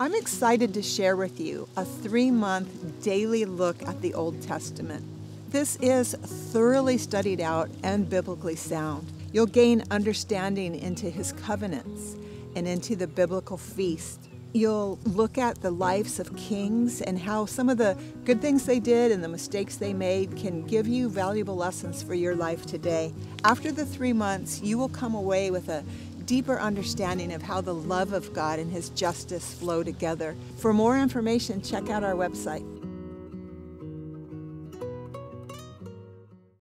I'm excited to share with you a three month daily look at the Old Testament. This is thoroughly studied out and biblically sound. You'll gain understanding into his covenants and into the biblical feast. You'll look at the lives of kings and how some of the good things they did and the mistakes they made can give you valuable lessons for your life today. After the three months, you will come away with a deeper understanding of how the love of God and His justice flow together. For more information, check out our website.